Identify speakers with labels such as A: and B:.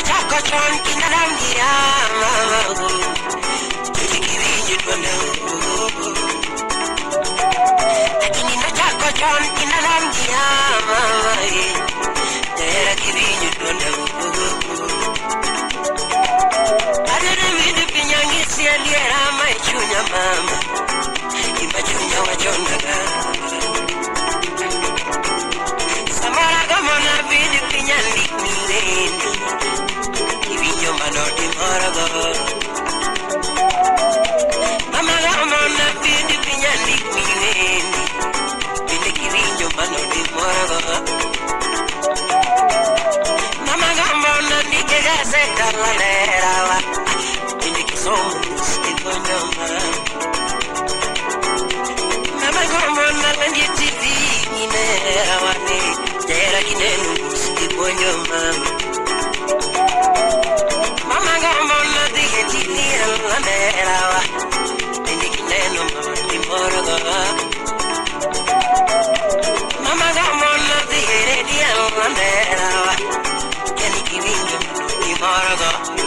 A: nochako chon kinarangia mamago Tulikiwinjo tuonda Lakini nochako chon kinarangia mamae Jahera kiwinjo tuonda Adere widu pinyangisi aliera mai chunya mama Imachunya wachondaga Samara kama na secar la nera Dile que somos que doña Mama gomo na langi tv ni nera wani Tera arada